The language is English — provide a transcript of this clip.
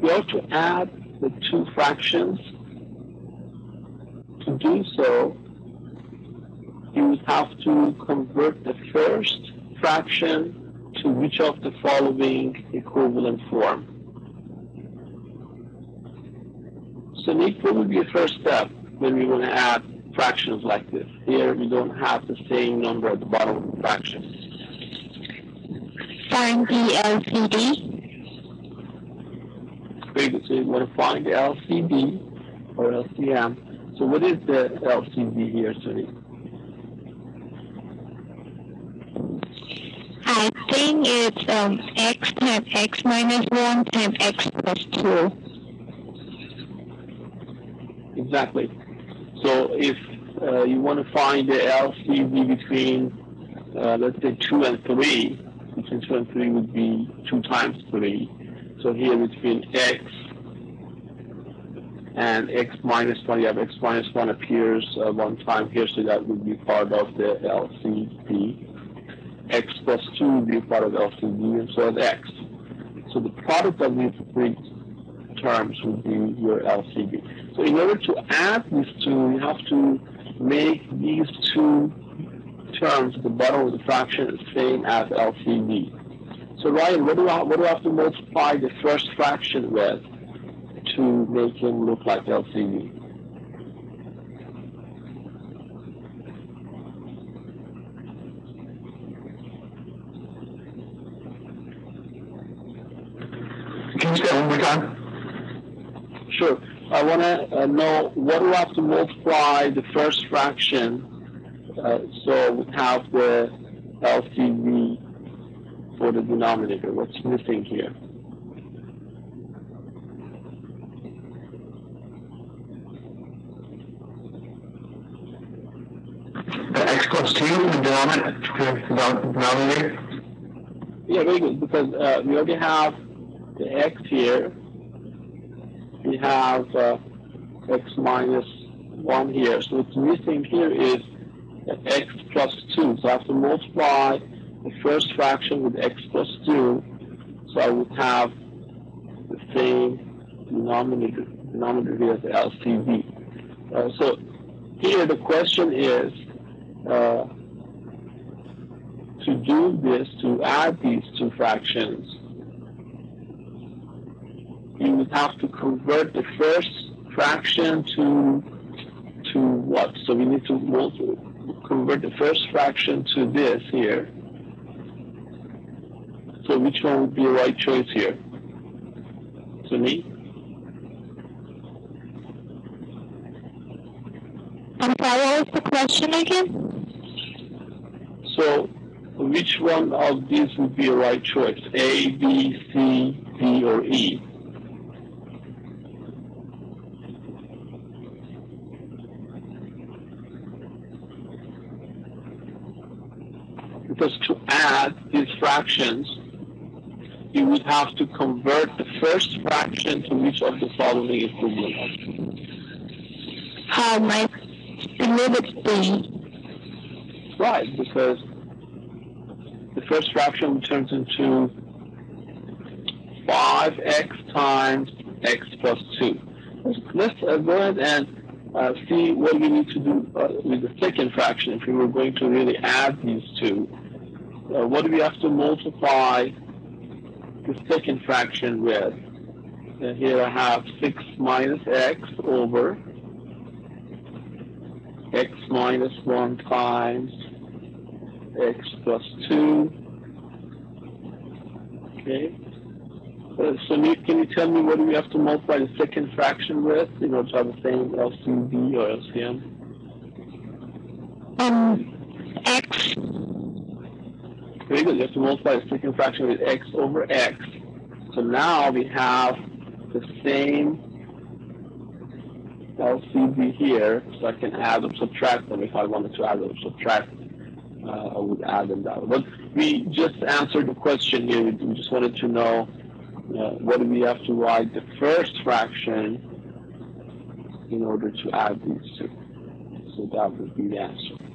we have to add the two fractions. To do so, you would have to convert the first fraction to which of the following equivalent form. So Nick, what would be the first step when we want to add fractions like this? Here we don't have the same number at the bottom of the fraction. Find the LCD. So you want to find the LCD or LCM. So what is the LCD here, Sunny? I think it's um, x times x minus 1 times x plus 2. Exactly. So if uh, you want to find the LCD between, uh, let's say, 2 and 3, between 2 and 3 would be 2 times 3. So here between x and x minus 1, you have x minus 1 appears uh, one time here, so that would be part of the LCD. x plus 2 would be part of LCD, and so is x. So the product of these three terms would be your LCD. So in order to add these two, you have to make these two terms the bottom of the fraction the same as LCD. So Ryan, what do I what do I have to multiply the first fraction with to make him look like LCD? Can you say one more time? Sure. I want to uh, know what do I have to multiply the first fraction uh, so we have the LCD for the denominator. What's missing here? The x plus 2 in the denominator? denominator? Yeah, very good, because uh, we already have the x here. We have uh, x minus 1 here. So what's missing here is x plus 2. So I have to multiply the first fraction with x plus 2. So I would have the same denominator, denominator as LCD. Uh, so here the question is, uh, to do this, to add these two fractions, you would have to convert the first fraction to to what? So we need to convert the first fraction to this here. So which one would be the right choice here? To me? I'm sorry, what was the question again? So which one of these would be a right choice? A, B, C, D, or E? Because to add these fractions, you would have to convert the first fraction to each of the following equivalent. How might limit be? Right, because the first fraction turns into 5x times x plus 2. Let's uh, go ahead and uh, see what we need to do uh, with the second fraction if we were going to really add these two. Uh, what do we have to multiply the second fraction with? Uh, here I have 6 minus x over x minus 1 times x plus 2. Okay. Uh, so Nick, can you tell me what do we have to multiply the second fraction with in order to have the same LCD or LCM? Um, x. Very good. You have to multiply the second fraction with x over x. So now we have the same LCD here, so I can add or subtract them if I wanted to add or subtract. Uh, I would add them down. But we just answered the question here. We just wanted to know uh, what do we have to write the first fraction in order to add these two. So that would be the answer.